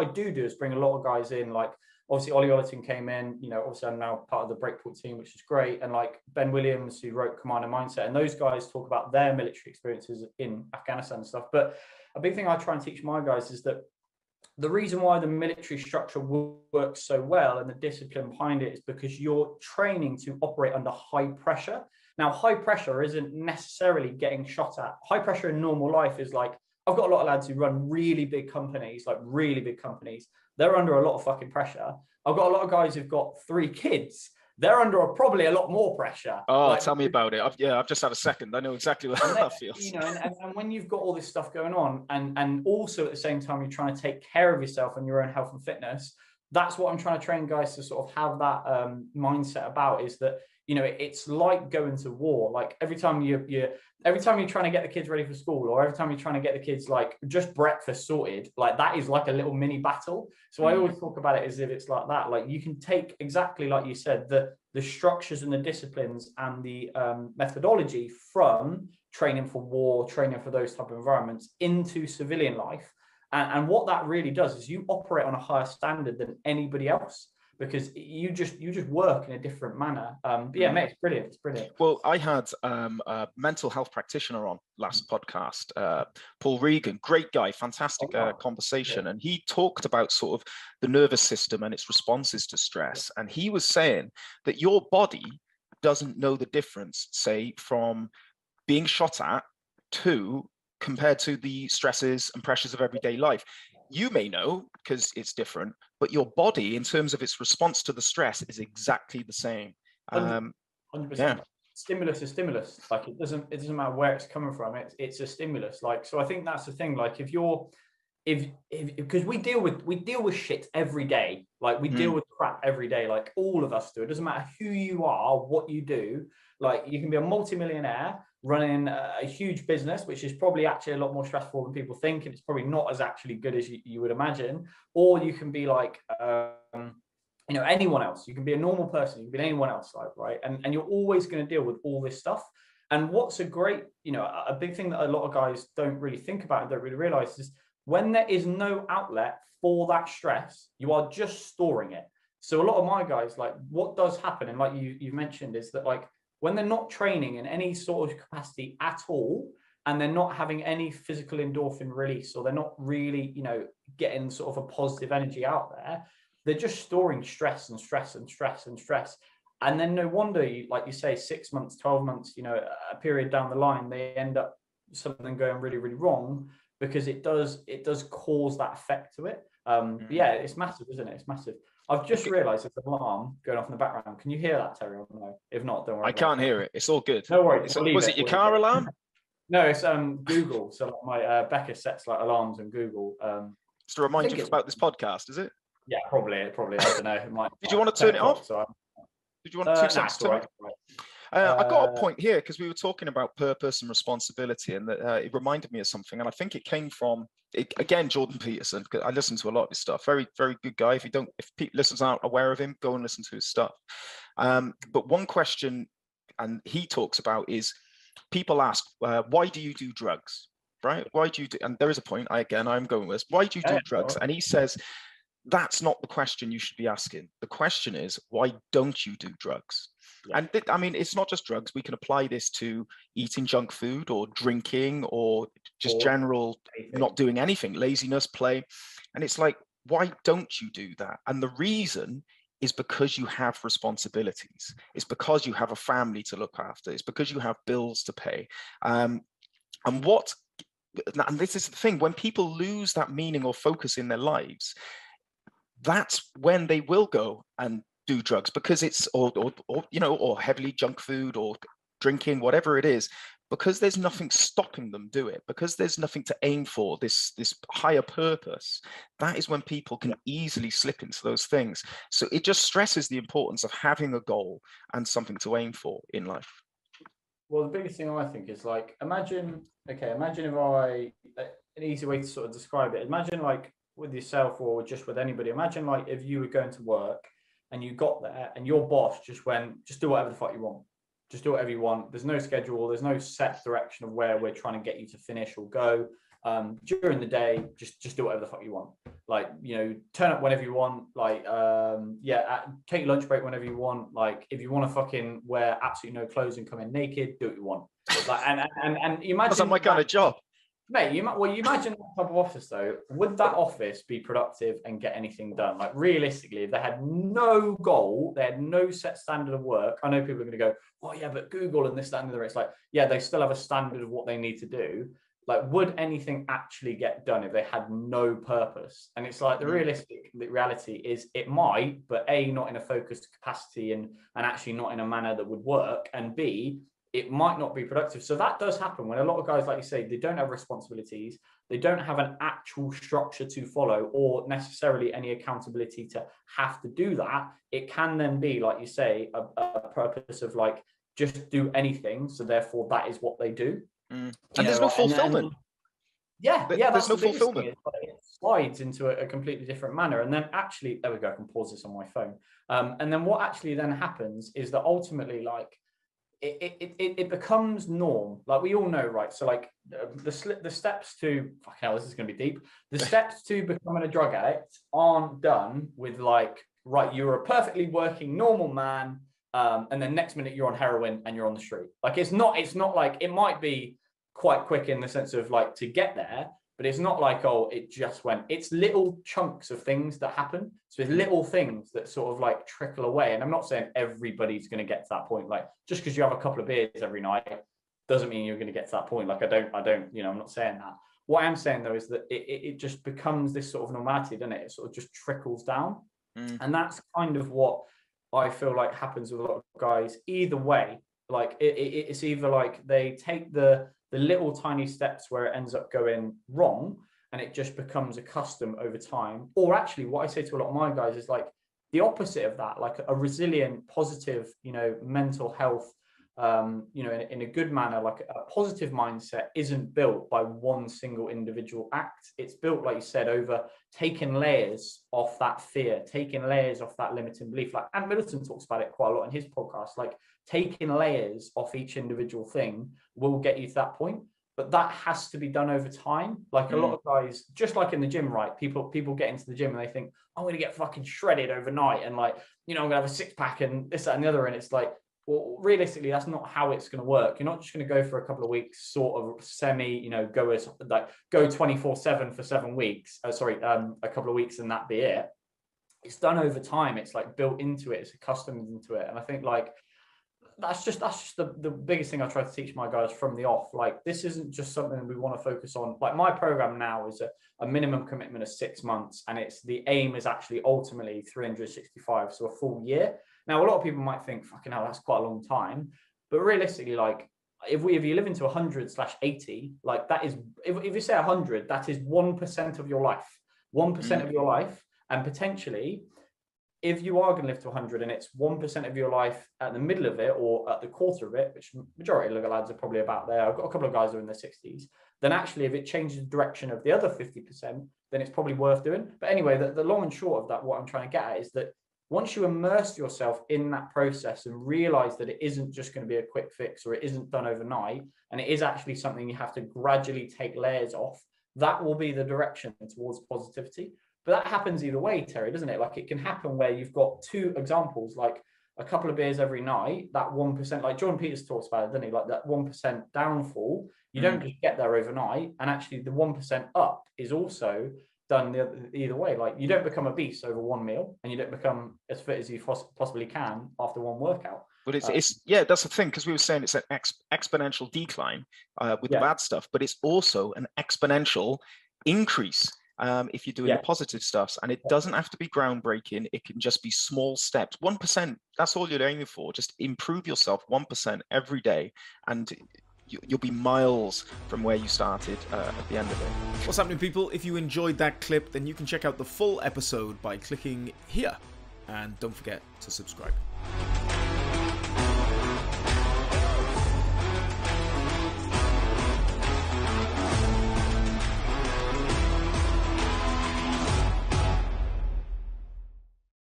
I do do is bring a lot of guys in, like obviously Ollie Ollerton came in, you know, obviously I'm now part of the Breakpoint team, which is great. And like Ben Williams, who wrote Commando Mindset, and those guys talk about their military experiences in Afghanistan and stuff. But a big thing I try and teach my guys is that the reason why the military structure works so well and the discipline behind it is because you're training to operate under high pressure. Now, high pressure isn't necessarily getting shot at. High pressure in normal life is like, I've got a lot of lads who run really big companies, like really big companies. They're under a lot of fucking pressure. I've got a lot of guys who've got three kids they're under a, probably a lot more pressure. Oh, like, tell me about it. I've, yeah, I've just had a second. I know exactly what that feels. You know, and, and, and, when you've got all this stuff going on, and and also at the same time you're trying to take care of yourself and your own health and fitness. That's what I'm trying to train guys to sort of have that um, mindset about. Is that you know it's like going to war. Like every time you you every time you're trying to get the kids ready for school or every time you're trying to get the kids like just breakfast sorted like that is like a little mini battle so i mm. always talk about it as if it's like that like you can take exactly like you said the the structures and the disciplines and the um, methodology from training for war training for those type of environments into civilian life and, and what that really does is you operate on a higher standard than anybody else because you just you just work in a different manner. Um, but yeah, mm. mate, it's brilliant. It's brilliant. Well, I had um, a mental health practitioner on last podcast, uh, Paul Regan, great guy, fantastic oh, uh, uh, conversation, yeah. and he talked about sort of the nervous system and its responses to stress, and he was saying that your body doesn't know the difference, say, from being shot at to compared to the stresses and pressures of everyday life you may know because it's different, but your body, in terms of its response to the stress, is exactly the same. Um, 100%. Yeah. Stimulus is stimulus. Like it doesn't it doesn't matter where it's coming from. It's it's a stimulus. Like so, I think that's the thing. Like if you're if if because we deal with we deal with shit every day. Like we mm. deal with crap every day. Like all of us do. It doesn't matter who you are, what you do. Like you can be a multimillionaire running a huge business, which is probably actually a lot more stressful than people think, and it's probably not as actually good as you, you would imagine. Or you can be like, um, you know, anyone else. You can be a normal person. You can be anyone else, like right, and and you're always going to deal with all this stuff. And what's a great, you know, a big thing that a lot of guys don't really think about and don't really realize is when there is no outlet for that stress, you are just storing it. So a lot of my guys, like, what does happen, and like you you mentioned, is that like when they're not training in any sort of capacity at all and they're not having any physical endorphin release or they're not really you know getting sort of a positive energy out there they're just storing stress and stress and stress and stress. And then no wonder you, like you say six months 12 months you know a period down the line they end up something going really really wrong because it does it does cause that effect to it. Um mm. yeah it's massive isn't it? It's massive I've just realised there's an alarm going off in the background. Can you hear that, Terry? no. If not, don't worry. I can't hear it. It's all good. No worries. was it, it your car alarm? No, it's um Google. So like my uh, Becca sets like alarms on Google. Um, it's to remind you about this podcast, is it? Yeah, probably. Probably. I don't know. It might. Did you want to turn it off? So Did you want uh, two seconds to right, right. Uh, I got a uh, point here because we were talking about purpose and responsibility, and that, uh, it reminded me of something. And I think it came from it, again Jordan Peterson. I listen to a lot of his stuff. Very, very good guy. If you don't, if listeners aren't aware of him, go and listen to his stuff. Um, but one question, and he talks about is people ask, uh, why do you do drugs? Right? Why do you do? And there is a point. I again, I'm going with. Why do you do drugs? And he says that's not the question you should be asking. The question is, why don't you do drugs? Yeah. And th- I mean, it's not just drugs. We can apply this to eating junk food or drinking or just or general anything. not doing anything, laziness, play. And it's like, why don't you do that? And the reason is because you have responsibilities. It's because you have a family to look after. It's because you have bills to pay. Um, and what, and this is the thing, when people lose that meaning or focus in their lives, that's when they will go and do drugs because it's or, or, or you know or heavily junk food or drinking whatever it is because there's nothing stopping them do it because there's nothing to aim for this this higher purpose that is when people can easily slip into those things. So it just stresses the importance of having a goal and something to aim for in life. Well the biggest thing i think is like imagine okay imagine if i an easy way to sort of describe it imagine like with yourself or just with anybody. Imagine like if you were going to work and you got there and your boss just went, just do whatever the fuck you want. Just do whatever you want. There's no schedule. There's no set direction of where we're trying to get you to finish or go. um, during the day, just just do whatever the fuck you want. Like you know, turn up whenever you want. Like um, yeah, at, take lunch break whenever you want. Like if you want to fucking wear absolutely no clothes and come in naked, do what you want. Like and and and, you imagine that's my kind of job. Mate, you well, you imagine that type of office though. Would that office be productive and get anything done? Like realistically, if they had no goal, they had no set standard of work. I know people are going to go, "Oh yeah, but Google and this, that, and the other." It's like, yeah, they still have a standard of what they need to do. Like, would anything actually get done if they had no purpose? And it's like the mm. realistic the reality is it might, but a not in a focused capacity and and actually not in a manner that would work, and b it might not be productive. So that does happen when a lot of guys, like you say, they don't have responsibilities, they don't have an actual structure to follow or necessarily any accountability to have to do that. It can then be, like you say, a, a purpose of like just do anything. So therefore, that is what they do. Mm. And there's no fulfillment. Then, yeah, yeah, that's there's no the fulfillment. It slides into a, a, completely different manner. And then actually, there we go. I can pause this on my phone. Um, and then what actually then happens is that ultimately, like it, it, it, it becomes norm. Like we all know, right? So like the slip, the steps to fucking hell, this is going to be deep. The steps to becoming a drug addict aren't done with like right. You're a perfectly working normal man, um, and then next minute you're on heroin and you're on the street. Like it's not. It's not like it might be quite quick in the sense of like to get there, but it's not like oh it just went it's little chunks of things that happen. So it's little things that sort of like trickle away. And i'm not saying everybody's going to get to that point. Like just because you have a couple of beers every night doesn't mean you're going to get to that point. Like i don't i don't you know i'm not saying that. What i'm saying though is that it, it, it just becomes this sort of normality doesn't it? It sort of just trickles down. Mm. and that's kind of what i feel like happens with a lot of guys. Either way like it, it's either like they take the the little tiny steps where it ends up going wrong and it just becomes a custom over time. Or actually, what I say to a lot of my guys is like the opposite of that, like a resilient, positive, you know, mental health, um, you know, in, in, a good manner, like a positive mindset isn't built by one single individual act. It's built, like you said, over taking layers off that fear, taking layers off that limiting belief. Like Ant Middleton talks about it quite a lot in his podcast. Like taking layers off each individual thing will get you to that point but that has to be done over time like mm. a lot mm. of guys just like in the gym right people people get into the gym and they think i'm going to get fucking shredded overnight and like you know i'm going to have a six pack and this that and the other and it's like well realistically that's not how it's going to work you're not just going to go for a couple of weeks sort of semi you know go as like go 24 7 for seven weeks uh, sorry um a couple of weeks and that be it it's done over time it's like built into it it's accustomed into it and i think like that's just that's just the, the biggest thing I try to teach my guys from the off. Like this isn't just something we want to focus on. Like my program now is a, a minimum commitment of six months, and it's the aim is actually ultimately 365, so a full year. Now a lot of people might think, fucking hell, that's quite a long time. But realistically, like if we if you live into 100 slash 80, like that is if, if you say 100, that is one percent of your life. One mm. of your life, and potentially if you are going to live to 100 and it's 1% of your life at the middle of it or at the quarter of it, which majority of the lads are probably about there, I've got a couple of guys who are in their 60s, then actually if it changes the direction of the other 50%, then it's probably worth doing. But anyway, the, the long and short of that, what I'm trying to get at is that once you immerse yourself in that process and realize that it isn't just going to be a quick fix or it isn't done overnight, and it is actually something you have to gradually take layers off, that will be the direction towards positivity. But that happens either way, Terry, doesn't it? Like it can happen where you've got two examples, like a couple of beers every night, that 1%, like John Peters talks about it, doesn't he? Like that 1% downfall, you mm. don't just get there overnight. And actually, the 1% up is also done the other, either way. Like you don't become a beast over one meal and you don't become as fit as you possibly can after one workout. But it's, um, it's yeah, that's the thing because we were saying it's an ex- exponential decline uh, with yeah. the bad stuff, but it's also an exponential increase um, if you're doing yeah. the positive stuffs. And it doesn't have to be groundbreaking. It can just be small steps. 1%, that's all you're aiming for. Just improve yourself 1% every day. And you'll be miles from where you started uh, at the end of it. What's happening, people? If you enjoyed that clip, then you can check out the full episode by clicking here. And don't forget to subscribe.